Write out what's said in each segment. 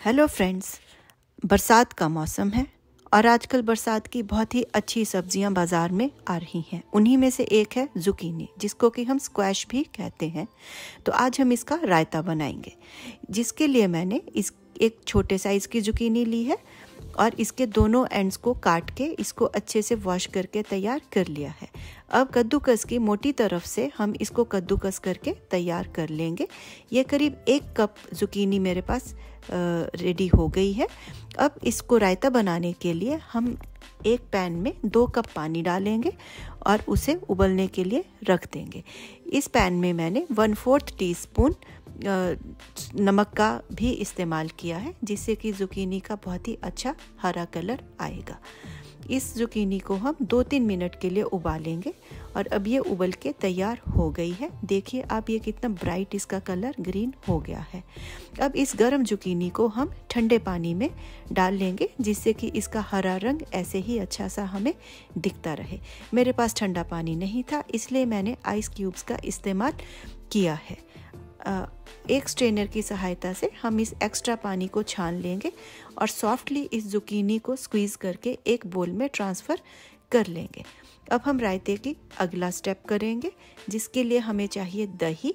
Hello friends बरसात का मौसम है और आजकल बरसात की बहुत ही अच्छी सब्ज़ियाँ बाज़ार में आ रही हैं। उन्हीं में से एक है जुकीनी जिसको कि हम स्क्वैश भी कहते हैं। तो आज हम इसका रायता बनाएँगे, जिसके लिए मैंने इस एक छोटे साइज़ की जुकीनी ली है और इसके दोनों एंड्स को काट के इसको अच्छे से वॉश करके तैयार कर लिया है। अब कद्दूकस की मोटी तरफ़ से हम इसको कद्दूकस करके तैयार कर लेंगे। ये करीब एक कप जुकीनी मेरे पास रेडी हो गई है। अब इसको रायता बनाने के लिए हम एक पैन में दो कप पानी डालेंगे और उसे उबलने के लिए रख देंगे। इस पैन में मैंने वन फोर्थ टी स्पून नमक का भी इस्तेमाल किया है, जिससे कि जुकीनी का बहुत ही अच्छा हरा कलर आएगा। इस जुकीनी को हम दो तीन मिनट के लिए उबालेंगे और अब ये उबल के तैयार हो गई है। देखिए, आप ये कितना ब्राइट इसका कलर ग्रीन हो गया है। अब इस गर्म जुकीनी को हम ठंडे पानी में डाल लेंगे, जिससे कि इसका हरा रंग ऐसे ही अच्छा सा हमें दिखता रहे। मेरे पास ठंडा पानी नहीं था, इसलिए मैंने आइस क्यूब्स का इस्तेमाल किया है। एक स्ट्रेनर की सहायता से हम इस एक्स्ट्रा पानी को छान लेंगे और सॉफ्टली इस जुकीनी को स्क्वीज़ करके एक बोल में ट्रांसफ़र कर लेंगे। अब हम रायते की अगला स्टेप करेंगे, जिसके लिए हमें चाहिए दही।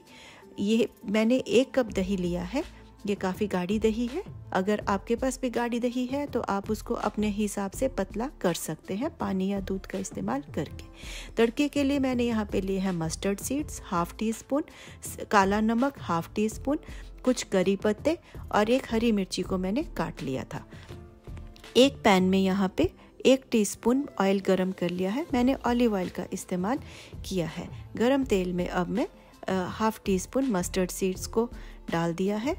ये मैंने एक कप दही लिया है। ये काफ़ी गाढ़ी दही है। अगर आपके पास भी गाढ़ी दही है तो आप उसको अपने हिसाब से पतला कर सकते हैं, पानी या दूध का इस्तेमाल करके। तड़के के लिए मैंने यहाँ पे लिए हैं mustard seeds half teaspoon काला नमक हाफ़ टी स्पून कुछ करी पत्ते और एक हरी मिर्ची को मैंने काट लिया था। एक पैन में यहाँ पे एक टीस्पून ऑयल गरम कर लिया है। मैंने ऑलिव ऑयल का इस्तेमाल किया है। गरम तेल में अब मैं half teaspoon mustard seeds को डाल दिया है।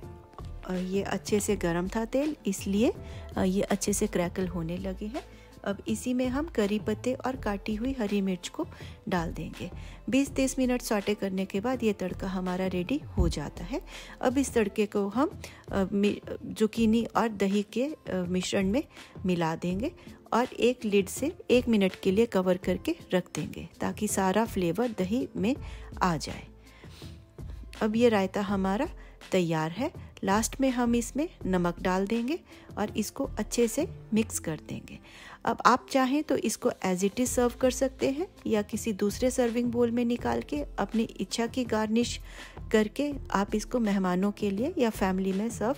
ये अच्छे से गर्म था तेल, इसलिए ये अच्छे से क्रैकल होने लगे हैं। अब इसी में हम करी पत्ते और काटी हुई हरी मिर्च को डाल देंगे। 20-30 मिनट सॉटे करने के बाद ये तड़का हमारा रेडी हो जाता है। अब इस तड़के को हम जुकीनी और दही के मिश्रण में मिला देंगे और एक लिड से एक मिनट के लिए कवर करके रख देंगे ताकि सारा फ्लेवर दही में आ जाए। अब ये रायता हमारा तैयार है। लास्ट में हम इसमें नमक डाल देंगे और इसको अच्छे से मिक्स कर देंगे। अब आप चाहें तो इसको एज इट इज़ सर्व कर सकते हैं या किसी दूसरे सर्विंग बोल में निकाल के अपनी इच्छा की गार्निश करके आप इसको मेहमानों के लिए या फैमिली में सर्व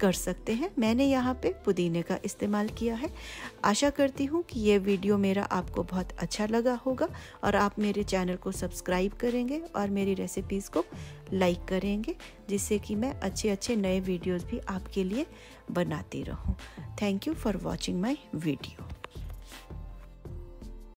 कर सकते हैं। मैंने यहाँ पे पुदीने का इस्तेमाल किया है। आशा करती हूँ कि ये वीडियो मेरा आपको बहुत अच्छा लगा होगा और आप मेरे चैनल को सब्सक्राइब करेंगे और मेरी रेसिपीज़ को लाइक करेंगे, जिससे कि मैं अच्छे अच्छे नए वीडियोज़ भी आपके लिए बनाती रहूँ। Thank you for watching my video